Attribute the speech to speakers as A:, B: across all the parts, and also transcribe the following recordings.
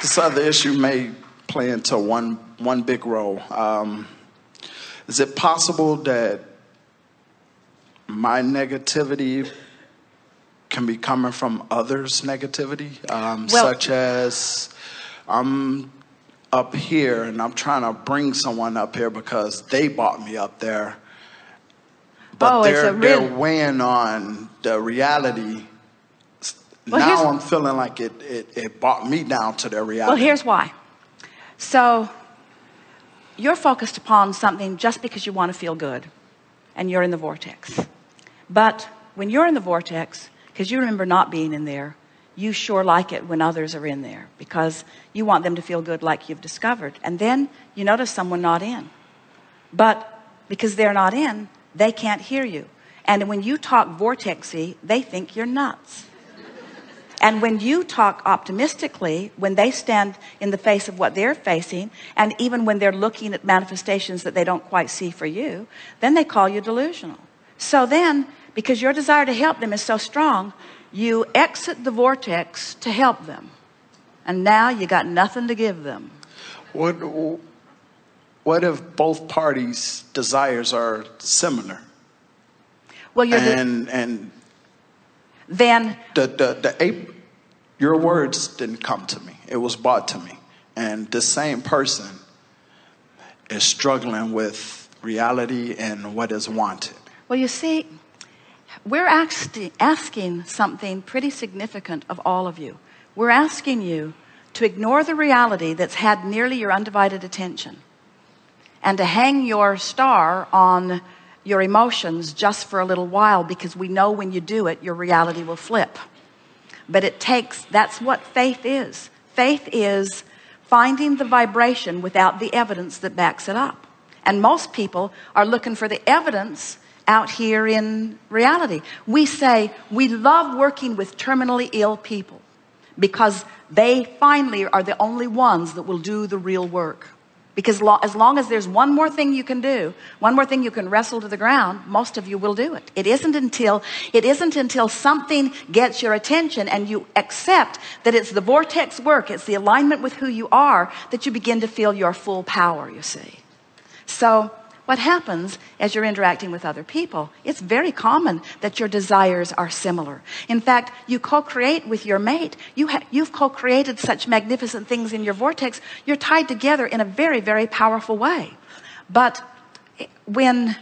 A: this other issue may play into one one big role. Um, is it possible that my negativity can be coming from others' negativity, um,
B: Well-
A: such as I'm up here and I'm trying to bring someone up here because they bought me up there, but
B: Oh,
A: they're
B: a real-
A: they're weighing on the reality.
B: Well,
A: now I'm feeling like it, it it brought me down to their reality.
B: Well, here's why. So you're focused upon something just because you want to feel good and you're in the vortex. But when you're in the vortex, because you remember not being in there, you sure like it when others are in there because you want them to feel good like you've discovered. And then you notice someone not in. But because they're not in, they can't hear you. And when you talk vortexy, they think you're nuts. And when you talk optimistically, when they stand in the face of what they're facing, and even when they're looking at manifestations that they don't quite see for you, then they call you delusional. So then, because your desire to help them is so strong, you exit the vortex to help them. And now you got nothing to give them.
A: What what if both parties' desires are similar?
B: Well, you're
A: And and
B: then
A: the the the ape, your words didn't come to me. It was brought to me, and the same person is struggling with reality and what is wanted.
B: Well, you see, we're asking something pretty significant of all of you. We're asking you to ignore the reality that's had nearly your undivided attention and to hang your star on your emotions just for a little while because we know when you do it, your reality will flip. But it takes, that's what faith is. Faith is finding the vibration without the evidence that backs it up. And most people are looking for the evidence out here in reality. We say we love working with terminally ill people because they finally are the only ones that will do the real work. Because lo- as long as there's one more thing you can do, one more thing you can wrestle to the ground, most of you will do it. It isn't until it isn't until something gets your attention and you accept that it's the vortex work, it's the alignment with who you are that you begin to feel your full power, you see. So, what happens as you're interacting with other people? It's very common that your desires are similar. In fact, you co-create with your mate. You you've co-created such magnificent things in your vortex. You're tied together in a very, very powerful way. But eh, when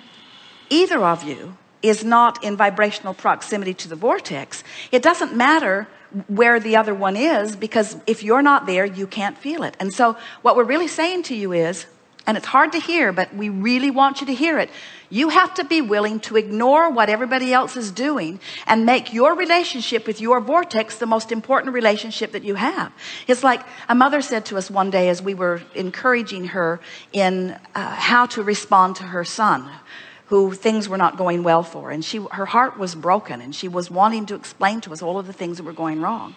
B: either of you is not in vibrational proximity to the vortex, it doesn't matter where the other one is because if you're not there, you can't feel it. And so what we're really saying to you is, and it's hard to hear, but we really want you to hear it. You have to be willing to ignore what everybody else is doing and make your relationship with your vortex the most important relationship that you have. It's like a mother said to us one day as we were encouraging her in uh, how to respond to her son who things were not going well for and she her heart was broken and she was wanting to explain to us all of the things that were going wrong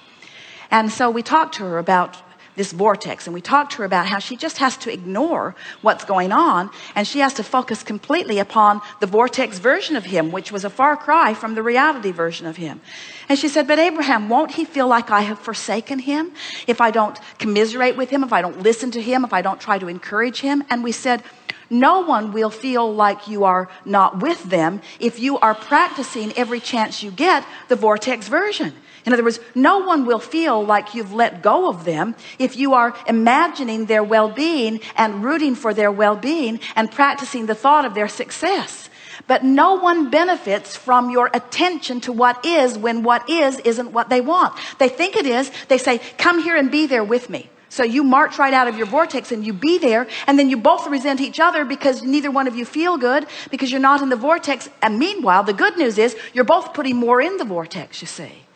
B: and so we talked to her about this vortex and we talked to her about how she just has to ignore what's going on and she has to focus completely upon the vortex version of him which was a far cry from the reality version of him. And she said but abraham won't he feel like i have forsaken him? If i don't commiserate with him if i don't listen to him if i don't try to encourage him? And we said no one will feel like you are not with them if you are practicing every chance you get the vortex version in other words, no one will feel like you've let go of them if you are imagining their well-being and rooting for their well-being and practicing the thought of their success. But no one benefits from your attention to what is when what is isn't what they want. They think it is. They say, come here and be there with me. So you march right out of your vortex and you be there and then you both resent each other because neither one of you feel good because you're not in the vortex. And meanwhile, the good news is you're both putting more in the vortex, you see.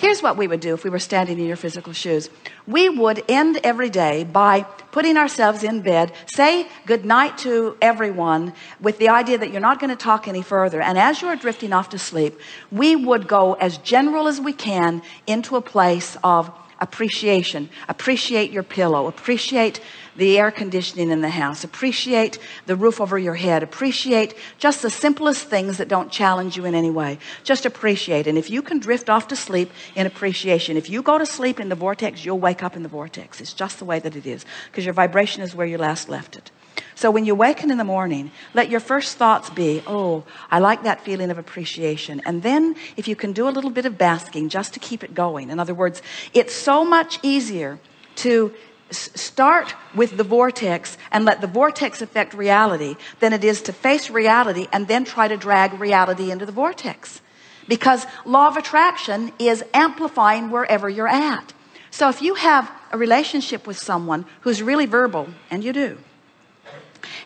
B: Here's what we would do if we were standing in your physical shoes. We would end every day by putting ourselves in bed, say good night to everyone with the idea that you're not going to talk any further. And as you're drifting off to sleep, we would go as general as we can into a place of appreciation. Appreciate your pillow. Appreciate the air conditioning in the house. Appreciate the roof over your head. Appreciate just the simplest things that don't challenge you in any way. Just appreciate. And if you can drift off to sleep in appreciation, if you go to sleep in the vortex, you'll wake up in the vortex. It's just the way that it is because your vibration is where you last left it. So when you waken in the morning, let your first thoughts be, oh, I like that feeling of appreciation. And then if you can do a little bit of basking just to keep it going. In other words, it's so much easier to start with the vortex and let the vortex affect reality than it is to face reality and then try to drag reality into the vortex. Because law of attraction is amplifying wherever you're at. So if you have a relationship with someone who's really verbal, and you do,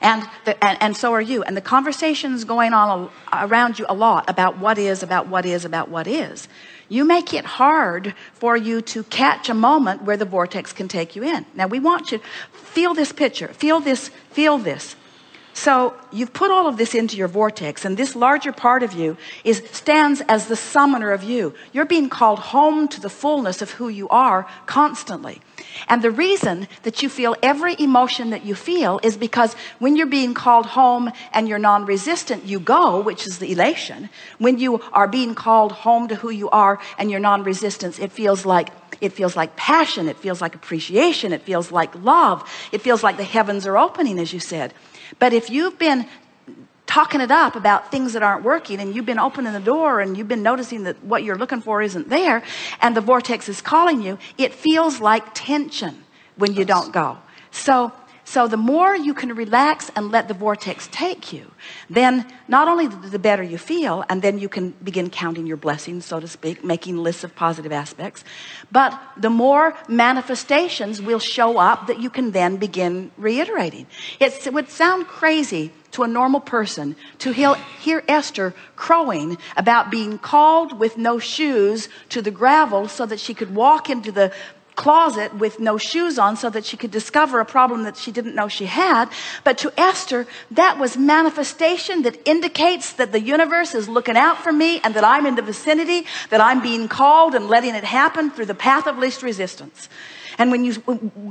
B: and, the, and, and so are you, and the conversation's going on around you a lot about what is, about what is, about what is, you make it hard for you to catch a moment where the vortex can take you in. Now we want you feel this picture, feel this, feel this. So you've put all of this into your vortex and this larger part of you is stands as the summoner of you. You're being called home to the fullness of who you are constantly. And the reason that you feel every emotion that you feel is because when you're being called home and you're non-resistant, you go, which is the elation. When you are being called home to who you are and you're non-resistance, it feels like it feels like passion. It feels like appreciation. It feels like love. It feels like the heavens are opening, as you said. But if you've been talking it up about things that aren't working and you've been opening the door and you've been noticing that what you're looking for isn't there and the vortex is calling you, it feels like tension when you don't go. So, so the more you can relax and let the vortex take you, then not only the better you feel, and then you can begin counting your blessings, so to speak, making lists of positive aspects, but the more manifestations will show up that you can then begin reiterating. It's, it would sound crazy to a normal person to hear Esther crowing about being called with no shoes to the gravel so that she could walk into the closet with no shoes on so that she could discover a problem that she didn't know she had. But to Esther, that was manifestation that indicates that the universe is looking out for me and that I'm in the vicinity, that I'm being called and letting it happen through the path of least resistance. And when you,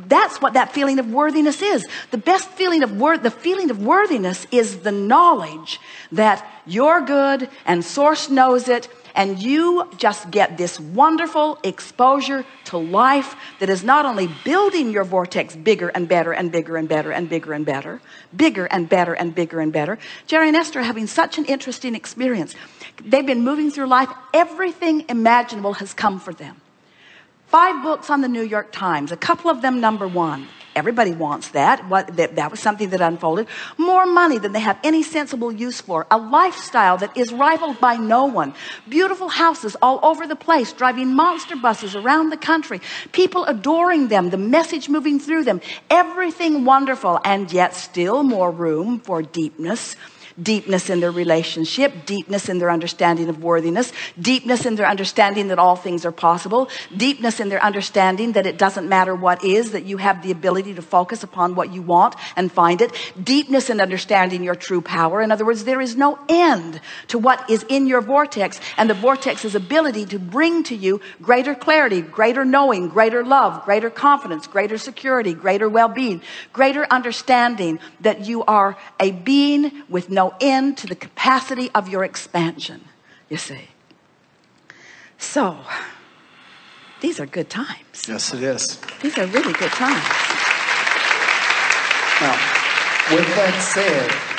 B: that's what that feeling of worthiness is. The best feeling of worth, the feeling of worthiness is the knowledge that you're good and source knows it and you just get this wonderful exposure to life that is not only building your vortex bigger and better and bigger and better and bigger and better, bigger and better and bigger and better. Jerry and Esther are having such an interesting experience. They've been moving through life. Everything imaginable has come for them. Five books on the New York Times, a couple of them number one. Everybody wants that. What, that. That was something that unfolded. More money than they have any sensible use for. A lifestyle that is rivaled by no one. Beautiful houses all over the place, driving monster buses around the country. People adoring them, the message moving through them. Everything wonderful, and yet still more room for deepness, deepness in their relationship, deepness in their understanding of worthiness, deepness in their understanding that all things are possible, deepness in their understanding that it doesn't matter what is, that you have the ability to focus upon what you want and find it, deepness in understanding your true power. In other words, there is no end to what is in your vortex and the vortex's ability to bring to you greater clarity, greater knowing, greater love, greater confidence, greater security, greater well-being, greater understanding that you are a being with no no end to the capacity of your expansion, you see. So, these are good times.
A: Yes, it is.
B: These are really good times.
A: Now, with that said,